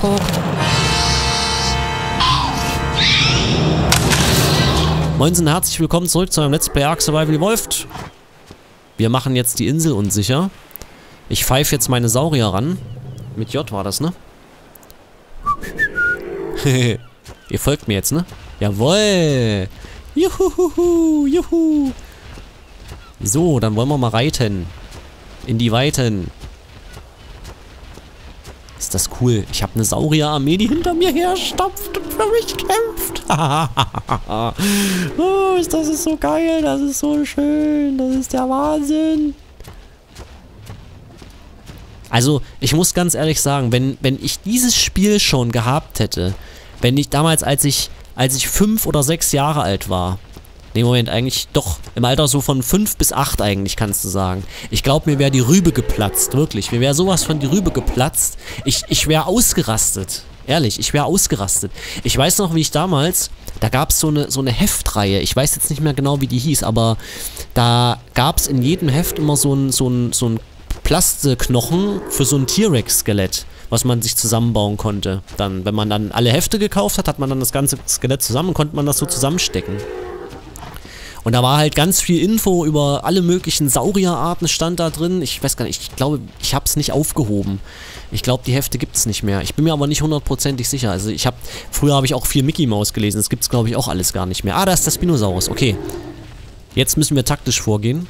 geguckt. Moinsen, herzlich willkommen zurück zu einem Let's Play Ark Survival Evolved. Wir machen jetzt die Insel unsicher. Ich pfeife jetzt meine Saurier ran. Mit J war das, ne? Ihr folgt mir jetzt, ne? Jawoll! Juhu, juhu. So, dann wollen wir mal reiten. In die Weiten. Ist das cool. Ich habe eine Saurierarmee, die hinter mir herstapft und für mich kämpft. oh, das ist so geil. Das ist so schön. Das ist der Wahnsinn. Also, ich muss ganz ehrlich sagen, wenn, wenn ich dieses Spiel schon gehabt hätte, wenn ich damals, als ich, als ich fünf oder sechs Jahre alt war, Nee, Moment, eigentlich doch. Im Alter so von 5 bis 8 eigentlich, kannst du sagen. Ich glaube, mir wäre die Rübe geplatzt, wirklich. Mir wäre sowas von die Rübe geplatzt. Ich, ich wäre ausgerastet. Ehrlich, ich wäre ausgerastet. Ich weiß noch, wie ich damals, da gab es so eine, so eine Heftreihe. Ich weiß jetzt nicht mehr genau, wie die hieß, aber da gab es in jedem Heft immer so ein, so ein, so ein Plastknochen für so ein T-Rex-Skelett was man sich zusammenbauen konnte. Dann, wenn man dann alle Hefte gekauft hat, hat man dann das ganze Skelett zusammen und konnte man das so zusammenstecken. Und da war halt ganz viel Info über alle möglichen Saurierarten stand da drin. Ich weiß gar nicht, ich glaube, ich habe es nicht aufgehoben. Ich glaube, die Hefte gibt es nicht mehr. Ich bin mir aber nicht hundertprozentig sicher. Also ich habe, früher habe ich auch viel Mickey Mouse gelesen. Das gibt es, glaube ich, auch alles gar nicht mehr. Ah, da ist der Spinosaurus. Okay. Jetzt müssen wir taktisch vorgehen.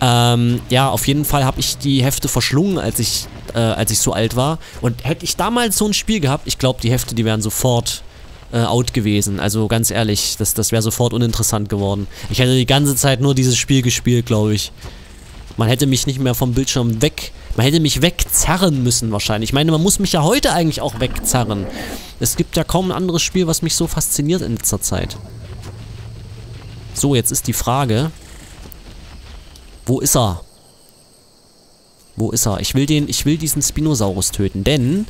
Ähm, ja, auf jeden Fall habe ich die Hefte verschlungen, als ich, äh, als ich so alt war. Und hätte ich damals so ein Spiel gehabt, ich glaube, die Hefte, die wären sofort äh, out gewesen. Also ganz ehrlich, das, das wäre sofort uninteressant geworden. Ich hätte die ganze Zeit nur dieses Spiel gespielt, glaube ich. Man hätte mich nicht mehr vom Bildschirm weg... Man hätte mich wegzerren müssen wahrscheinlich. Ich meine, man muss mich ja heute eigentlich auch wegzerren. Es gibt ja kaum ein anderes Spiel, was mich so fasziniert in letzter Zeit. So, jetzt ist die Frage... Wo ist er? Wo ist er? Ich will den, ich will diesen Spinosaurus töten, denn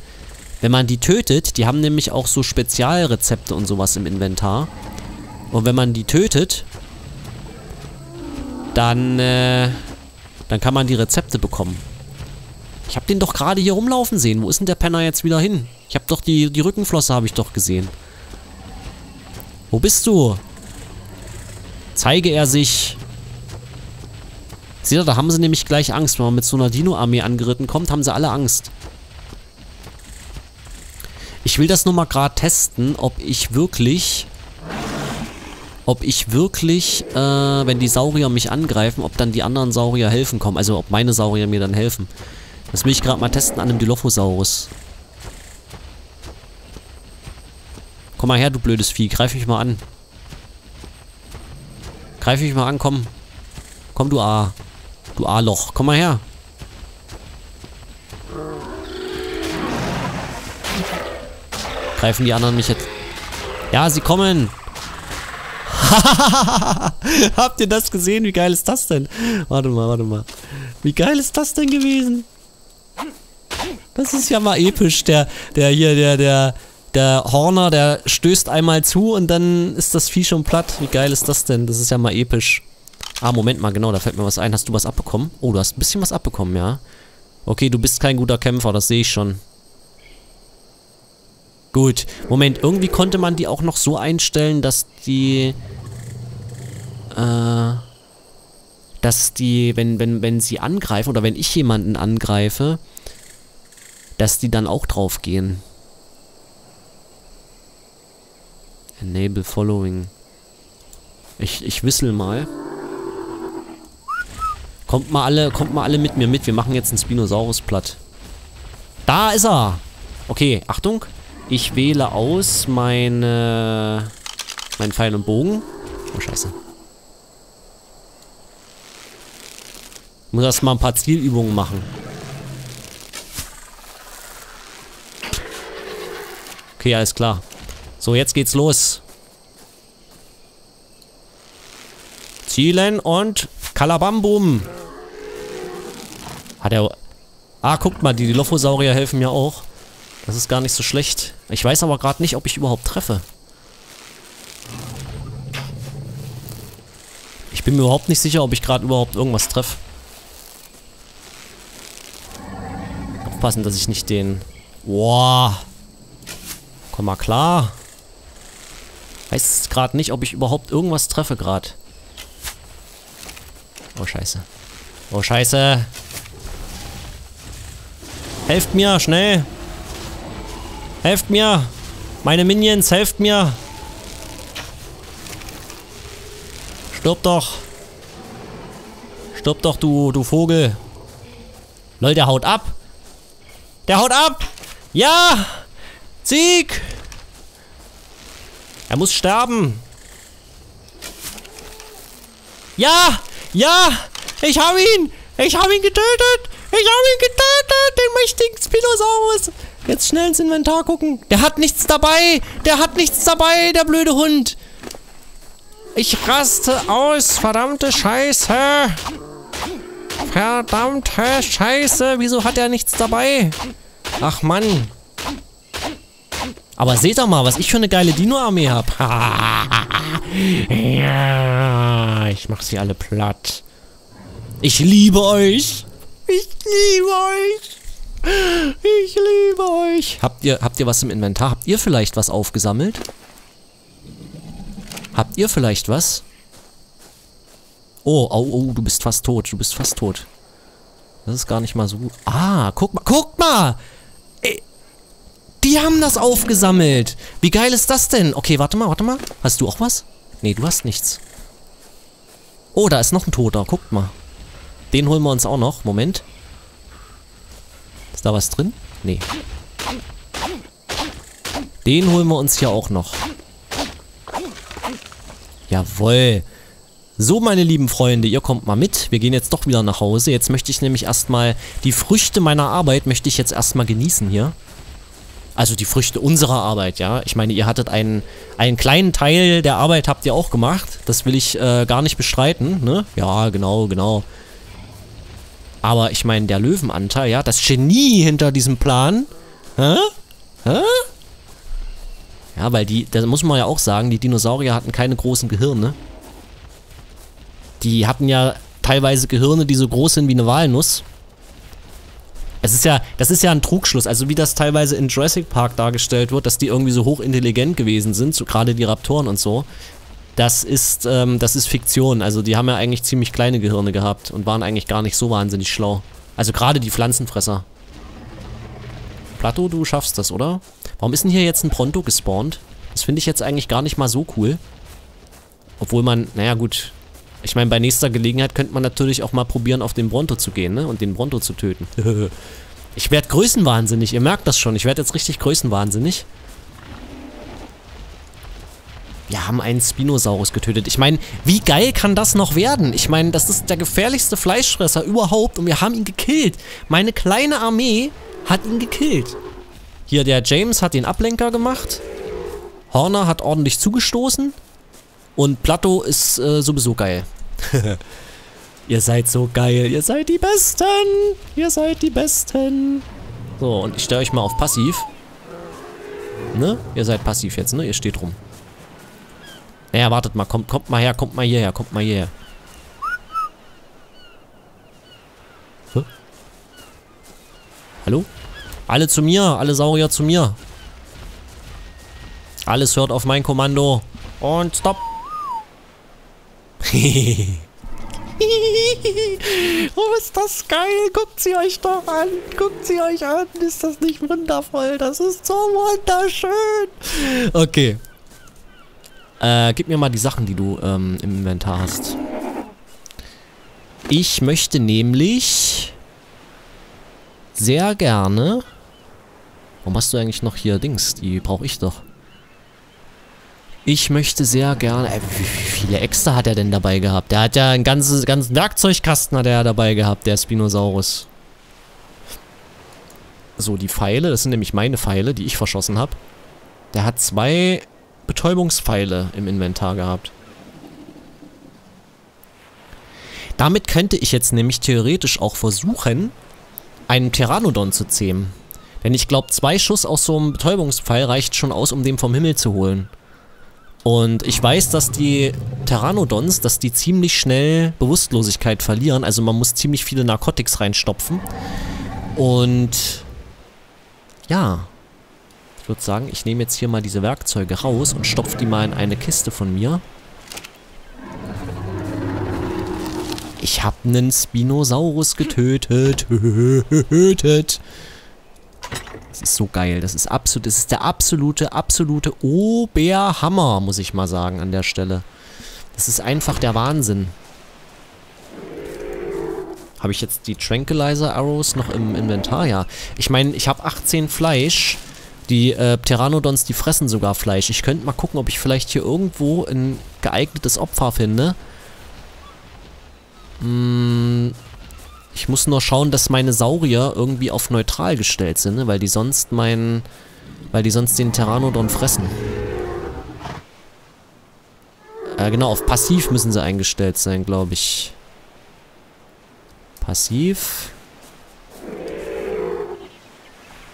wenn man die tötet, die haben nämlich auch so Spezialrezepte und sowas im Inventar. Und wenn man die tötet, dann, äh, dann kann man die Rezepte bekommen. Ich habe den doch gerade hier rumlaufen sehen. Wo ist denn der Penner jetzt wieder hin? Ich habe doch die, die Rückenflosse habe ich doch gesehen. Wo bist du? Zeige er sich. Seht ihr, da haben sie nämlich gleich Angst. Wenn man mit so einer Dino-Armee angeritten kommt, haben sie alle Angst. Ich will das nur mal gerade testen, ob ich wirklich... Ob ich wirklich, äh, wenn die Saurier mich angreifen, ob dann die anderen Saurier helfen kommen. Also ob meine Saurier mir dann helfen. Das will ich gerade mal testen an einem Dilophosaurus. Komm mal her, du blödes Vieh. Greif mich mal an. Greif mich mal an, komm. Komm, du A. Du A-Loch. Komm mal her. Greifen die anderen mich jetzt... Ja, sie kommen! Habt ihr das gesehen? Wie geil ist das denn? Warte mal, warte mal. Wie geil ist das denn gewesen? Das ist ja mal episch. Der, der hier, der, der, der Horner, der stößt einmal zu und dann ist das Vieh schon platt. Wie geil ist das denn? Das ist ja mal episch. Ah, Moment mal, genau, da fällt mir was ein. Hast du was abbekommen? Oh, du hast ein bisschen was abbekommen, ja. Okay, du bist kein guter Kämpfer, das sehe ich schon. Gut. Moment, irgendwie konnte man die auch noch so einstellen, dass die... Äh... Dass die, wenn, wenn, wenn sie angreifen oder wenn ich jemanden angreife, dass die dann auch drauf gehen. Enable Following. Ich, ich wissel mal. Kommt mal alle, kommt mal alle mit mir mit. Wir machen jetzt einen Spinosaurus platt. Da ist er! Okay, Achtung. Ich wähle aus meine... Mein Pfeil und Bogen. Oh, scheiße. Ich muss erstmal ein paar Zielübungen machen. Okay, alles klar. So, jetzt geht's los. Zielen und Kalabambum. Hat er... Ah, guckt mal, die Dilophosaurier helfen mir auch. Das ist gar nicht so schlecht. Ich weiß aber gerade nicht, ob ich überhaupt treffe. Ich bin mir überhaupt nicht sicher, ob ich gerade überhaupt irgendwas treffe. Aufpassen, dass ich nicht den Boah. Komm mal klar. Weiß gerade nicht, ob ich überhaupt irgendwas treffe gerade. Oh, scheiße. Oh, scheiße. Helft mir, schnell. Helft mir. Meine Minions, helft mir. Stirb doch. Stirb doch, du, du Vogel. Lol, der haut ab. Der haut ab. Ja. Sieg. Er muss sterben. Ja. Ja. Ich habe ihn. Ich habe ihn getötet. Ich habe ihn getötet. Den mächtigen Spinosaurus. Jetzt schnell ins Inventar gucken. Der hat nichts dabei. Der hat nichts dabei, der blöde Hund. Ich raste aus. Verdammte Scheiße. Verdammte Scheiße. Wieso hat er nichts dabei? Ach Mann. Aber seht doch mal, was ich für eine geile Dino-Armee habe. ja, ich mach sie alle platt. Ich liebe euch. Ich liebe euch. Ich liebe euch. Habt ihr, habt ihr was im Inventar? Habt ihr vielleicht was aufgesammelt? Habt ihr vielleicht was? Oh, oh, oh, du bist fast tot. Du bist fast tot. Das ist gar nicht mal so gut. Ah, guck mal, guck mal! Die haben das aufgesammelt. Wie geil ist das denn? Okay, warte mal, warte mal. Hast du auch was? Nee, du hast nichts. Oh, da ist noch ein Toter. Guckt mal. Den holen wir uns auch noch. Moment. Ist da was drin? Nee. Den holen wir uns hier auch noch. Jawoll. So, meine lieben Freunde, ihr kommt mal mit. Wir gehen jetzt doch wieder nach Hause. Jetzt möchte ich nämlich erstmal die Früchte meiner Arbeit möchte ich jetzt erstmal genießen hier. Also die Früchte unserer Arbeit, ja. Ich meine, ihr hattet einen, einen kleinen Teil der Arbeit habt ihr auch gemacht. Das will ich äh, gar nicht bestreiten, ne? Ja, genau, genau. Aber ich meine, der Löwenanteil, ja, das Genie hinter diesem Plan. Hä? Hä? Ja, weil die, da muss man ja auch sagen, die Dinosaurier hatten keine großen Gehirne. Die hatten ja teilweise Gehirne, die so groß sind wie eine Walnuss. Es ist ja, das ist ja ein Trugschluss, also wie das teilweise in Jurassic Park dargestellt wird, dass die irgendwie so hochintelligent gewesen sind, so gerade die Raptoren und so. Das ist, ähm, das ist Fiktion, also die haben ja eigentlich ziemlich kleine Gehirne gehabt und waren eigentlich gar nicht so wahnsinnig schlau. Also gerade die Pflanzenfresser. Plato, du schaffst das, oder? Warum ist denn hier jetzt ein Pronto gespawnt? Das finde ich jetzt eigentlich gar nicht mal so cool. Obwohl man, naja gut, ich meine, bei nächster Gelegenheit könnte man natürlich auch mal probieren, auf den Bronto zu gehen, ne? Und den Bronto zu töten. ich werde größenwahnsinnig, ihr merkt das schon. Ich werde jetzt richtig größenwahnsinnig. Wir haben einen Spinosaurus getötet. Ich meine, wie geil kann das noch werden? Ich meine, das ist der gefährlichste Fleischfresser überhaupt und wir haben ihn gekillt. Meine kleine Armee hat ihn gekillt. Hier, der James hat den Ablenker gemacht. Horner hat ordentlich zugestoßen. Und Plato ist äh, sowieso geil. ihr seid so geil. Ihr seid die Besten. Ihr seid die Besten. So, und ich stelle euch mal auf Passiv. Ne? Ihr seid passiv jetzt, ne? Ihr steht rum. Naja, wartet mal. Kommt, kommt mal her. Kommt mal hierher. Kommt mal hierher. Hallo? Alle zu mir. Alle Saurier zu mir. Alles hört auf mein Kommando. Und stopp. oh, ist das geil. Guckt sie euch doch an. Guckt sie euch an. Ist das nicht wundervoll? Das ist so wunderschön. Okay. Äh, gib mir mal die Sachen, die du ähm, im Inventar hast. Ich möchte nämlich sehr gerne... Warum hast du eigentlich noch hier Dings? Die brauche ich doch. Ich möchte sehr gerne... Wie, wie, viele Äxte hat er denn dabei gehabt? Der hat ja einen ganzen, ganzen Werkzeugkasten hat er dabei gehabt, der Spinosaurus. So, die Pfeile, das sind nämlich meine Pfeile, die ich verschossen habe. Der hat zwei Betäubungspfeile im Inventar gehabt. Damit könnte ich jetzt nämlich theoretisch auch versuchen, einen Pteranodon zu zähmen. Denn ich glaube, zwei Schuss aus so einem Betäubungspfeil reicht schon aus, um den vom Himmel zu holen. Und ich weiß, dass die Pteranodons, dass die ziemlich schnell Bewusstlosigkeit verlieren. Also man muss ziemlich viele Narkotics reinstopfen. Und ja. Ich würde sagen, ich nehme jetzt hier mal diese Werkzeuge raus und stopfe die mal in eine Kiste von mir. Ich habe einen Spinosaurus getötet. Tötet. Das ist so geil. Das ist absolut, das ist der absolute, absolute Oberhammer, muss ich mal sagen, an der Stelle. Das ist einfach der Wahnsinn. Habe ich jetzt die Tranquilizer Arrows noch im Inventar? Ja. Ich meine, ich habe 18 Fleisch. Die äh, Pteranodons, die fressen sogar Fleisch. Ich könnte mal gucken, ob ich vielleicht hier irgendwo ein geeignetes Opfer finde. Hm, ich muss nur schauen, dass meine Saurier irgendwie auf neutral gestellt sind, ne? weil die sonst meinen, weil die sonst den Pteranodon fressen. Äh, genau, auf passiv müssen sie eingestellt sein, glaube ich. Passiv.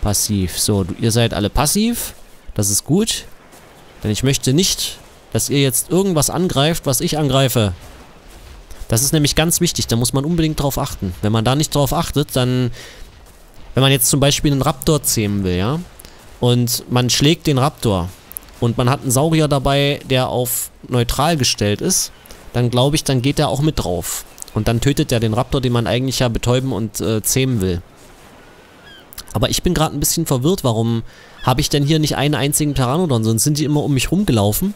Passiv. So, ihr seid alle passiv. Das ist gut. Denn ich möchte nicht, dass ihr jetzt irgendwas angreift, was ich angreife. Das ist nämlich ganz wichtig, da muss man unbedingt drauf achten. Wenn man da nicht drauf achtet, dann... Wenn man jetzt zum Beispiel einen Raptor zähmen will, ja? Und man schlägt den Raptor und man hat einen Saurier dabei, der auf neutral gestellt ist, dann glaube ich, dann geht der auch mit drauf. Und dann tötet er den Raptor, den man eigentlich ja betäuben und äh, zähmen will. Aber ich bin gerade ein bisschen verwirrt, warum habe ich denn hier nicht einen einzigen Pteranodon, sonst sind die immer um mich rumgelaufen.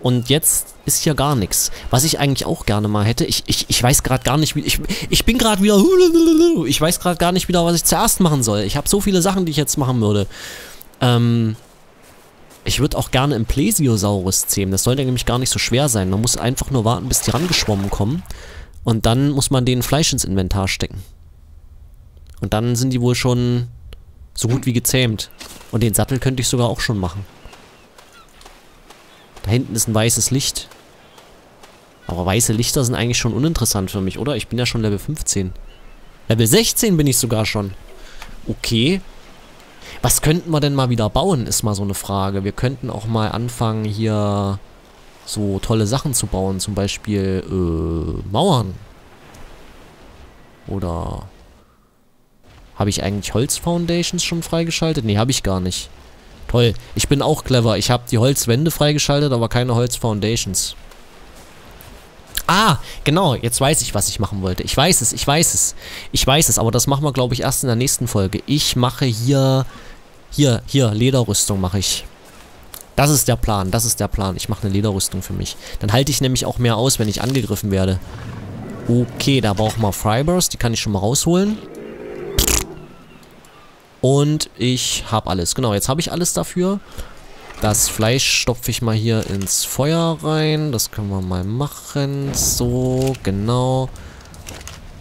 Und jetzt ist hier gar nichts. Was ich eigentlich auch gerne mal hätte, ich, ich, ich weiß gerade gar nicht, wie, ich, ich bin gerade wieder, ich weiß gerade gar nicht wieder, was ich zuerst machen soll. Ich habe so viele Sachen, die ich jetzt machen würde. Ähm, ich würde auch gerne im Plesiosaurus zähmen. Das sollte nämlich gar nicht so schwer sein. Man muss einfach nur warten, bis die rangeschwommen kommen. Und dann muss man denen Fleisch ins Inventar stecken. Und dann sind die wohl schon so gut wie gezähmt. Und den Sattel könnte ich sogar auch schon machen. Da hinten ist ein weißes Licht. Aber weiße Lichter sind eigentlich schon uninteressant für mich, oder? Ich bin ja schon Level 15. Level 16 bin ich sogar schon. Okay. Was könnten wir denn mal wieder bauen, ist mal so eine Frage. Wir könnten auch mal anfangen, hier so tolle Sachen zu bauen. Zum Beispiel, äh, Mauern. Oder... Habe ich eigentlich Holz-Foundations schon freigeschaltet? Nee, habe ich gar nicht. Toll. Ich bin auch clever. Ich habe die Holzwände freigeschaltet, aber keine Holzfoundations. Ah, genau. Jetzt weiß ich, was ich machen wollte. Ich weiß es, ich weiß es. Ich weiß es, aber das machen wir, glaube ich, erst in der nächsten Folge. Ich mache hier... Hier, hier, Lederrüstung mache ich. Das ist der Plan, das ist der Plan. Ich mache eine Lederrüstung für mich. Dann halte ich nämlich auch mehr aus, wenn ich angegriffen werde. Okay, da brauchen wir Fibers. Die kann ich schon mal rausholen. Und ich habe alles. Genau, jetzt habe ich alles dafür. Das Fleisch stopfe ich mal hier ins Feuer rein. Das können wir mal machen. So, genau.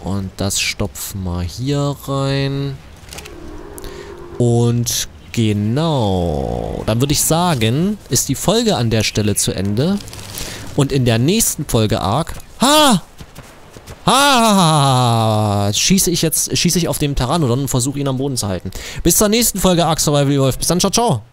Und das stopfen wir hier rein. Und genau. Dann würde ich sagen, ist die Folge an der Stelle zu Ende. Und in der nächsten Folge Arc... Ha! Ah, schieße ich jetzt, schieße ich auf den Pteranodon und versuche ihn am Boden zu halten. Bis zur nächsten Folge Ark Survival Wolf. Bis dann, ciao, ciao.